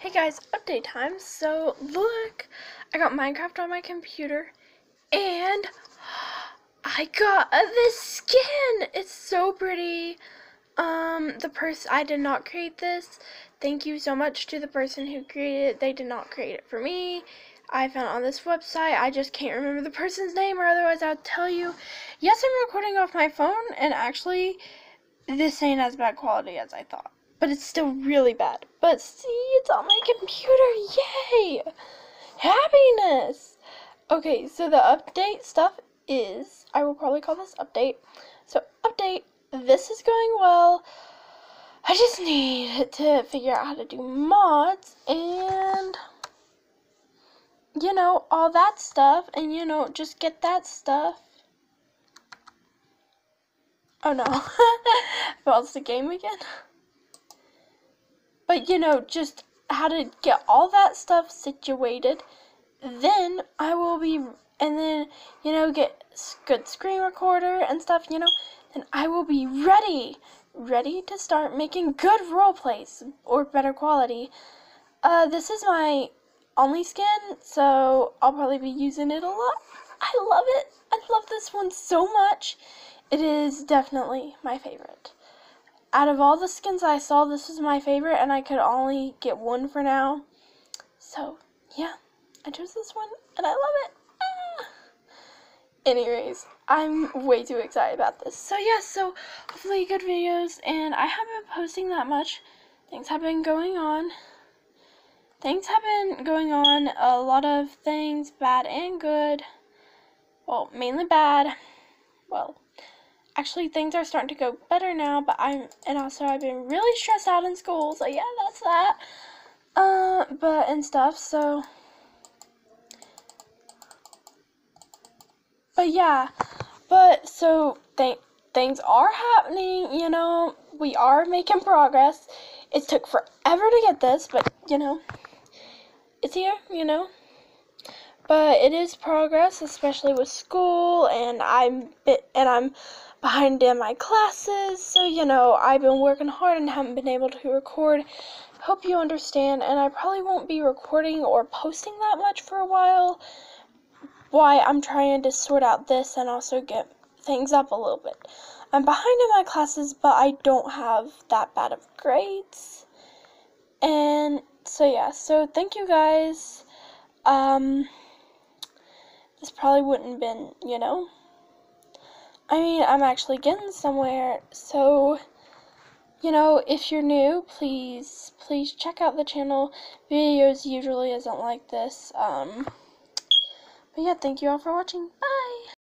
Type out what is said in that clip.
Hey guys, update time. So, look, I got Minecraft on my computer and I got this skin. It's so pretty. Um, the person, I did not create this. Thank you so much to the person who created it. They did not create it for me. I found on this website. I just can't remember the person's name or otherwise I'll tell you. Yes, I'm recording off my phone and actually this ain't as bad quality as I thought but it's still really bad. But see, it's on my computer. Yay! Happiness! Okay, so the update stuff is, I will probably call this update. So, update, this is going well. I just need to figure out how to do mods and, you know, all that stuff. And, you know, just get that stuff. Oh no. it's the game again. But you know, just how to get all that stuff situated. Then I will be, and then, you know, get good screen recorder and stuff, you know. Then I will be ready, ready to start making good role plays or better quality. Uh, this is my only skin, so I'll probably be using it a lot. I love it. I love this one so much. It is definitely my favorite out of all the skins I saw, this was my favorite, and I could only get one for now. So, yeah, I chose this one, and I love it. Ah. Anyways, I'm way too excited about this. So, yeah, so hopefully good videos, and I haven't been posting that much. Things have been going on. Things have been going on, a lot of things, bad and good. Well, mainly bad. Well, actually things are starting to go better now, but I'm, and also I've been really stressed out in school, so yeah, that's that. Uh, but, and stuff, so. But yeah, but so th things are happening, you know, we are making progress. It took forever to get this, but you know, it's here, you know. But it is progress, especially with school, and I'm bit, and I'm behind in my classes, so you know, I've been working hard and haven't been able to record. Hope you understand, and I probably won't be recording or posting that much for a while. Why I'm trying to sort out this and also get things up a little bit. I'm behind in my classes, but I don't have that bad of grades. And so yeah, so thank you guys. Um this probably wouldn't have been, you know, I mean, I'm actually getting somewhere. So, you know, if you're new, please, please check out the channel. Videos usually isn't like this. Um, but yeah, thank you all for watching. Bye!